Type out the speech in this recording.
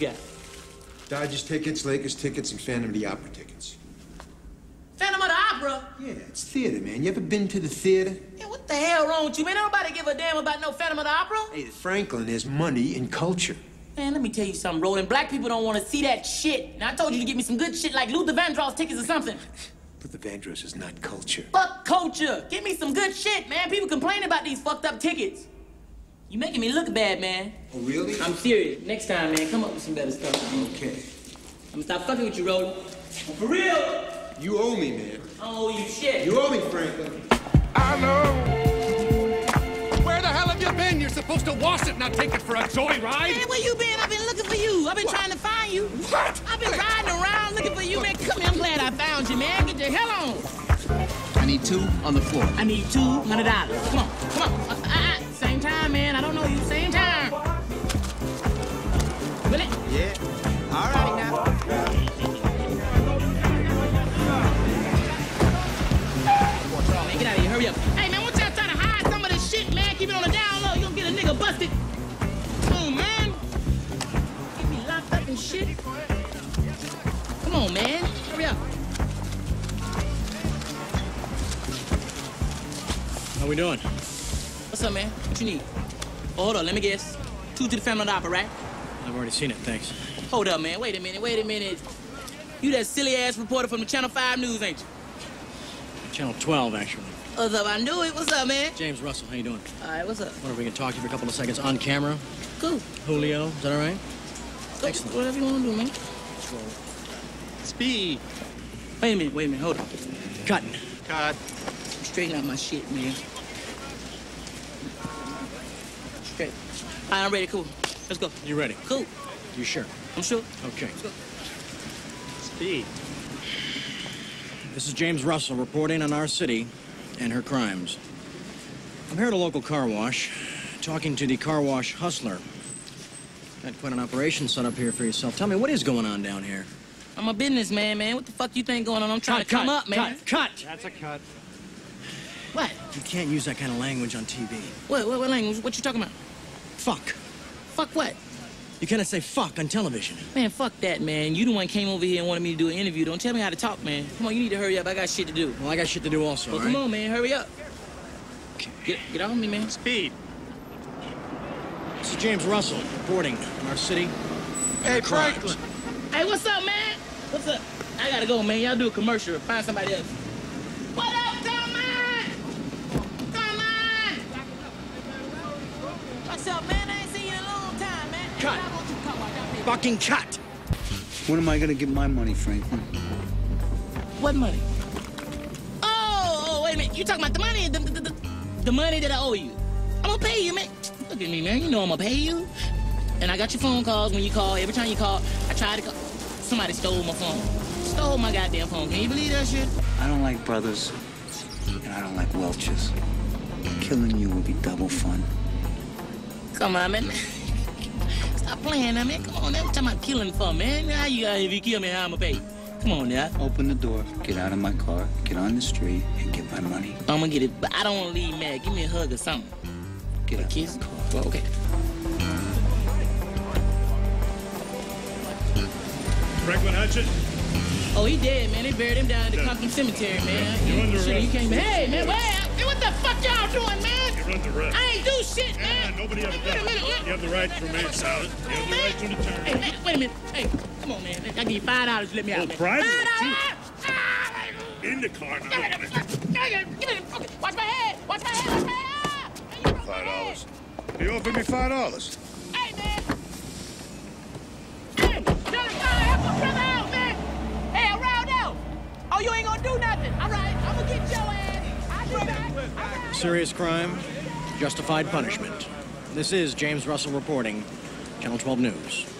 you got? Dodgers tickets, Lakers tickets, and Phantom of the Opera tickets. Phantom of the Opera? Yeah, it's theater, man. You ever been to the theater? Yeah, what the hell wrong with you, man? Nobody give a damn about no Phantom of the Opera. Hey, Franklin, there's money in culture. Man, let me tell you something, Roland. Black people don't want to see that shit. Now, I told you to get me some good shit like Luther Vandross tickets or something. Luther Vandross is not culture. Fuck culture. Give me some good shit, man. People complain about these fucked up tickets. You making me look bad, man. Oh, really? I'm serious. Next time, man, come up with some better stuff. Man. Okay. I'm gonna stop fucking with you, Roland. Oh, for real. You owe me, man. I don't owe you shit. You owe me, Franklin. I know. Where the hell have you been? You're supposed to wash it, not take it for a joyride. Man, where you been? I've been looking for you. I've been What? trying to find you. What? I've been riding around looking for you, man. Come here. I'm glad I found you, man. Get your hell on. I need two on the floor. I need two hundred dollars. Come on, come on. Here. Hey, man, won't y'all try to hide some of this shit, man? Keep it on the down low. You gonna get a nigga busted. Come on, man. Get me locked up and shit. Come on, man. Hurry up. How we doing? What's up, man? What you need? Oh, hold on. Let me guess. Two to the family opera, right? I've already seen it, thanks. Hold up, man. Wait a minute. Wait a minute. You that silly ass reporter from the Channel 5 News, ain't you? Channel 12, actually. What's up? I knew it. What's up, man? James Russell, how you doing? All right, what's up? Wonder if we can talk to you for a couple of seconds on camera. Cool. Julio, is that all right? Go, Excellent. Whatever you want to do, man. Speed. Wait a minute. Wait a minute. Hold on. Cutting. Cut. Straighten out my shit, man. Straight. All right, I'm ready. Cool. Let's go. You ready? Cool. You sure? I'm sure. Okay. go. Speed. This is James Russell reporting on our city and her crimes. I'm here at a local car wash, talking to the car wash hustler. Got quite an operation set up here for yourself. Tell me, what is going on down here? I'm a businessman, man. What the fuck you think going on? I'm trying to come up, man. Cut, cut! That's a cut. What? You can't use that kind of language on TV. What, what? What language? What you talking about? Fuck. Fuck what? You cannot say fuck on television. Man, fuck that, man. You the one came over here and wanted me to do an interview. Don't tell me how to talk, man. Come on, you need to hurry up. I got shit to do. Well, I got shit to do also, Well, all come on, man. Hurry up. Okay. Get, get off me, man. Speed. This is James Russell reporting on our city. Hey. Franklin. Hey, what's up, man? What's up? I gotta go, man. Y'all do a commercial. Find somebody else. There. Fucking cut! When am I gonna get my money, Franklin? What money? Oh, oh, wait a minute. You talking about the money? The, the, the, the money that I owe you. I'm gonna pay you, man. Look at me, man. You know I'm gonna pay you. And I got your phone calls when you call. Every time you call, I try to call. Somebody stole my phone. Stole my goddamn phone. Can you believe that shit? I don't like brothers, and I don't like Welches. Killing you would be double fun. Come on, man. Stop playing now, man. Come on, now. What you talking about killing for, man? How you, uh, if you kill me, how I'm gonna pay? Come on now. Open the door, get out of my car, get on the street, and get my money. I'm gonna get it, but I don't wanna leave mad. Give me a hug or something. Get A out. kiss? Well, okay. Franklin Hatchett? Oh, he dead, man. They buried him down at the Compton Cemetery, man. You're under you came. Hey, man, wait. The fuck y'all doing, man? You're under arrest. I ain't do shit, Yeah, man. nobody has a Wait a minute. You have the right to remain silent. You have the right to an Hey, man, wait a minute. Hey, come on, man. I give you five dollars. Let me out. Oh, private, Five dollars. In the car Give me now. the- give me the- okay, Watch my head. Watch my head. Watch my head. Man, you broke my Five dollars. You offered me five dollars. Serious crime, justified punishment. This is James Russell reporting, Channel 12 News.